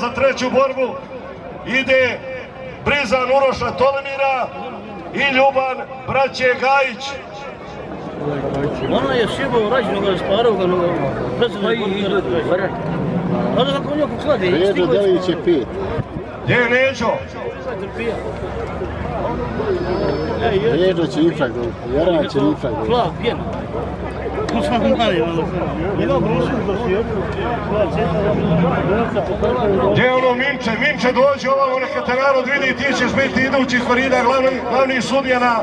za treću borbu ide Brizan Uroša Tolemira i Ljuban braće Gajić. Ona je sjebao rađeno ga sparao ga noga. Bez da i A da kako njako klade. Redo Delić je pet. Gdje je Neđo? Redo će infrag. Jaran će infrag. Plav, pjena. Tu sam mali, brušen do sjedu. Gdje je ono Minče? Minče dođe ovamo neka te narod vidi ti ćeš biti idući korida glavni, glavni sudija na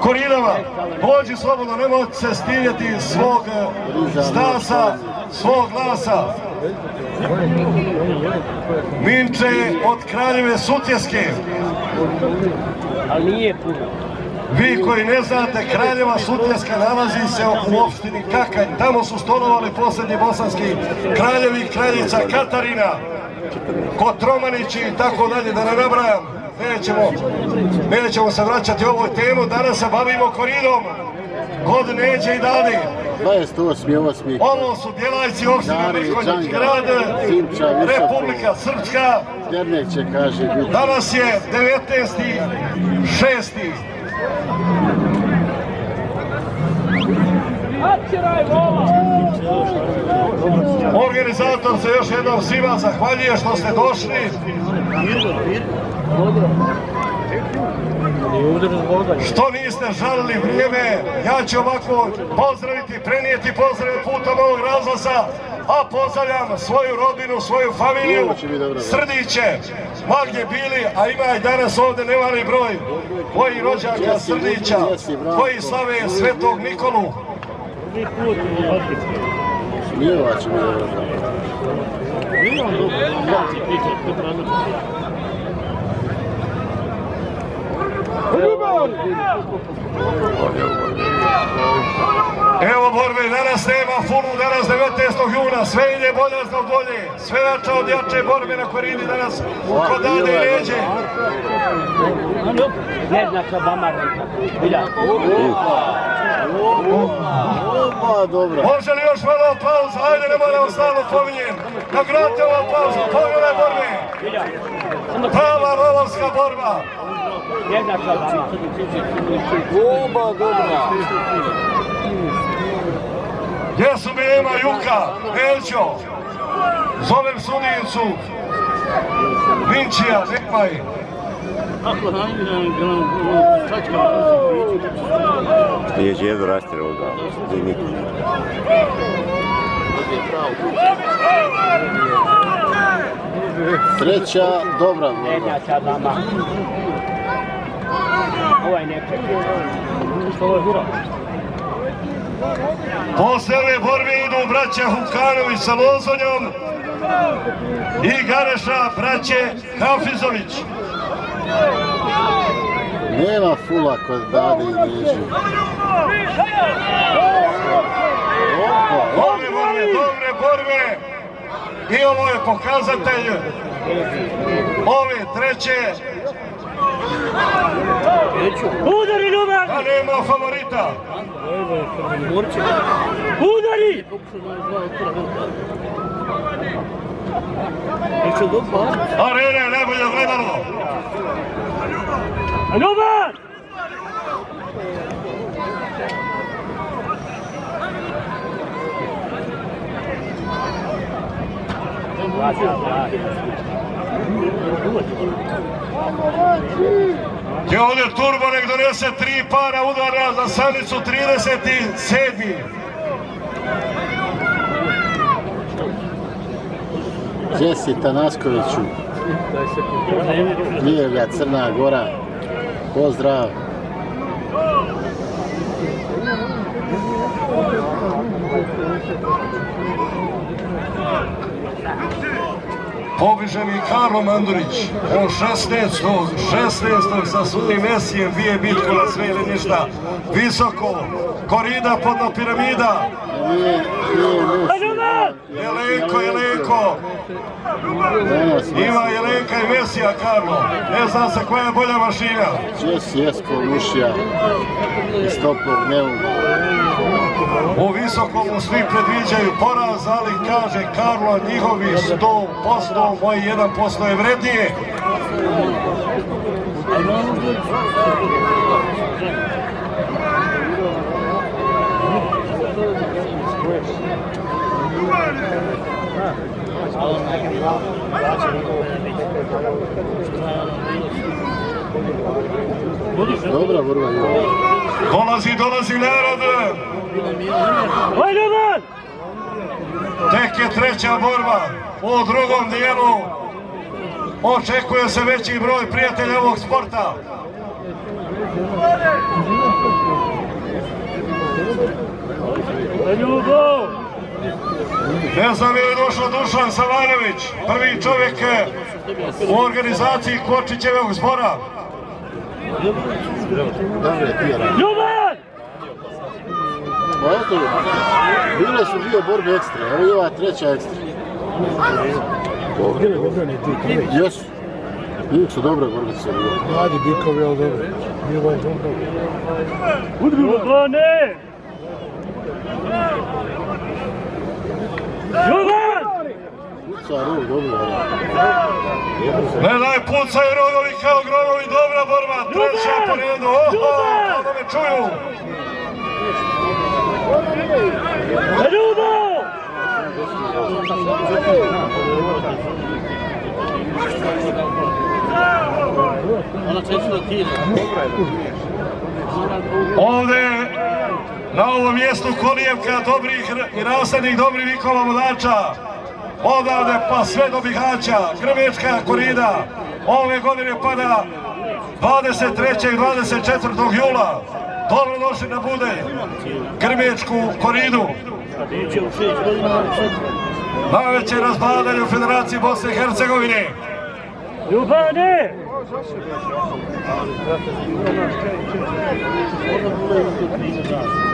koridama. Pođi slobodno, nemoj se stidjeti svog eh, stasa, svog glasa. Minče od kraljeve Sutjeske. Ali nije puno. Vi koji ne znate, Kraljeva Sutjeska nalazi se u opštini Kakanj. Tamo su stolovali posljednji bosanski kraljevi i kraljica Katarina, Kotromanići i tako dalje, da ne nabrajam. Nećemo, nećemo se vraćati ovoj temu, danas se bavimo koridom. Kod Neđe i Dadi. 28. 8. Ovo su djelajci opštine Đanga, grad. Republika Srpska. Danas je 19.6. Organizator se još jednom svima zahvaljuje što ste došli. Što niste žalili vrijeme, ja ću ovako pozdraviti, prenijeti pozdrave putom ovog razlasa, a pozdravljam svoju rodbinu, svoju familiju. Srdiće, ma gdje bili, a ima i danas ovdje nemali broj mojih rođaka Srdića, koji slave Svetog Nikolu. Dobro. Evo borbe, danas nema fulu, danas 19. juna, sve ide bolje od bolje, sve jače od jače borbe na koridi danas kod Dade i Leđe. Jednaka Bamarnika. Bilja. Opa, dobro. Može li još malo pauza? Ajde, ne moram stalno pominjem. Nagradite ovu pauzu, pogledaj borbe. Prava rolovska borba. Jednaka Bamarnika. Oba, dobra. Gdje su Bijema Juka, Elćo? Zovem sudijicu. Vinčija, tačka. Je djedo rastirao ga. Zimnik. Treća, dobra Bamarnika. Ovaj je gura? Posle ove borbe idu braća Hukanović sa Lozonjom i Gareša braće Hafizović. Nema fula kod Dade i Neđe. Opa, Dobre borbe, dobre borbe. I ovo je pokazatelj ove treće, Udari Ljuban! da nema favorita. Udari! Neću dobro. Arena je najbolje gledalo. Ljuban! Gdje ovdje Turbo nek donese tri para udara za Sanicu 37. Jesi Tanaskoviću. Mijelja, Crna Gora. Pozdrav. Pobiže mi Karlo Mandurić, on 16. 16. sa Sunim Mesijem bije bitku na sve ili ništa. Visoko, korida podno piramida. Jelenko, Jelenko, ima Jelenka i Mesija Karlo, ne zna se koja je bolja mašina. Jesi Jesko Lušija iz toplog. U visokom svi predviđaju poraz, ali kaže Karlo njihovi 100%, moj 1% je vrednije. Dobra borba je. Dolazi, dolazi narod. Hajde, Ljuban! Tek je treća borba u drugom dijelu. Očekuje se veći broj prijatelja ovog sporta. Ne znam je li došao Dušan Savanović, prvi čovjek u organizaciji Kočićevog zbora. Ljuban! Pa eto, bile su dvije borbe ekstra, evo i ova treća ekstra. Jesu. Uvijek su dobre borbice bile. Mladi bikovi, ali dobro. Bilo je dobro. Ljubane! Ljuban! Kuca, rog, dobro je rad. Gledaj, pucaju rogovi kao gronovi, dobra borba, treća po redu, oho, kako me čuju. Ljubo! Ovdje na ovom mjestu kolijevka dobrih i rasadnih dobrih vikova mlača. Odavde pa sve do Bihaća, Grmečka korida. Ove godine pada 23. i 24. jula. Dobro došli na Bude, Grmečku koridu. Najveće razbadanje u Federaciji Bosne i Hercegovine. Ljubane! Ljubane!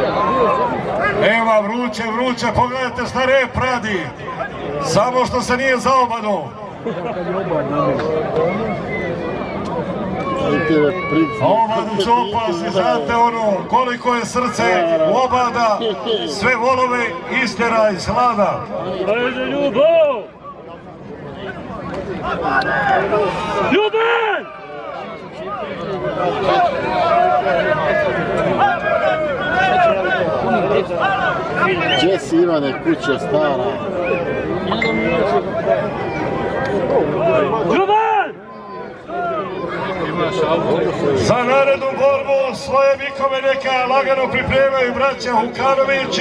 vruće, vruće, pogledajte šta rep radi. Samo što se nije prid... Obadu su opasni, znate ono, koliko je srce u obada, sve volove istera iz hlada. Hajde Gdje si Ivane kuća stara? Ljuban! Za narednu borbu svoje vikove neka lagano pripremaju braća Hukanović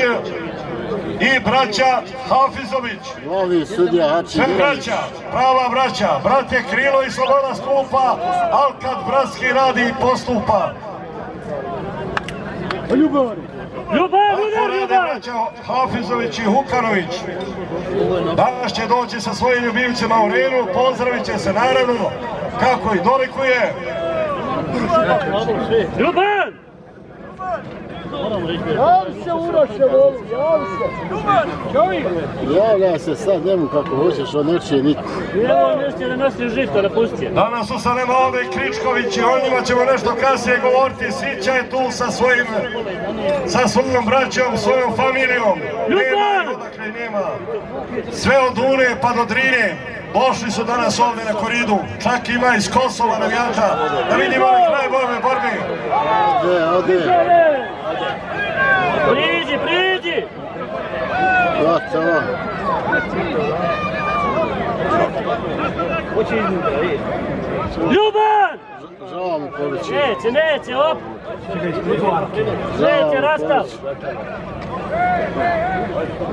i braća Hafizović. Novi sudija Hači Sve braća, prava braća, brate Krilo i Sloboda skupa, al kad bratski radi i postupa. Ljuban, Hafizović i Hukanović. Danas će doći sa svojim ljubimcima u Renu, pozdravit će se naravno kako i dolikuje. Ljuban! Javi se Uroše, volu, javi se. Sad njemu kako hoćeš, on neće niti. Evo mjesto da nosi žito, da pusti. Danas su sa nama ovdje Kričković i o njima ćemo nešto kasnije govoriti. Sića je tu sa svojim, sa svojom braćom, svojom familijom. Nema, odakle nema. Sve od Une pa do Drine. Došli su danas ovdje na koridu. Čak ima iz Kosova navijača. Da vidimo na kraj borbe borbe. Ode, ode, gotovo. Ljuban! Žao mu poruči. Neće, neće, op! Neće, rastav!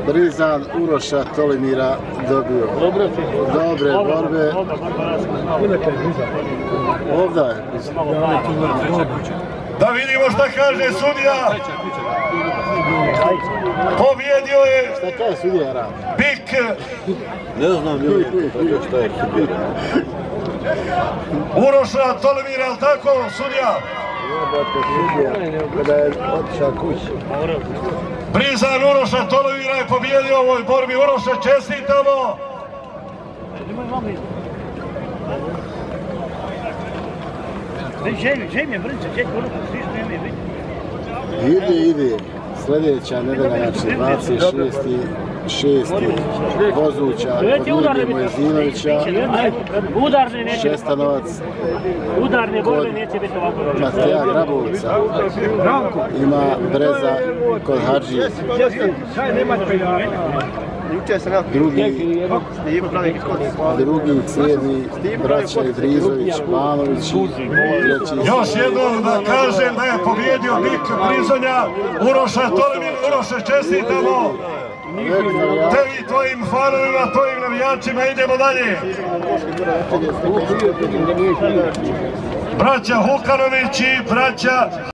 Brizan Uroša Tolimira dobio. Dobre borbe. Ovdje je. Da vidimo šta kaže sudija. Pobjedio je Šta kaj sudija radi? Bik Ne znam ljudi šta je. Uroša Tolomira, jel tako, sudija? Kada je otišao kući. Prizan Uroša Tolomira je pobjedio u ovoj borbi. Uroša, čestitamo! Želj, želj je vrlice, želj koliko svi što. Ide, ide. Sljedeća nedelja, znači 26. šesti Vozuća kod Ljude Mojezinovića, Šestanovac kod neće biti ovako. Mateja Grabovca, ima Breza kod Hadžije. Drugi, drugi cijeli braća Idrizović, Manović Još jednom da kažem da je pobjedio Bik Prizonja. Uroša Tolomir, Uroše, čestitamo! Tebi i tvojim fanovima, tvojim navijačima, idemo dalje. Braća Hukanović i braća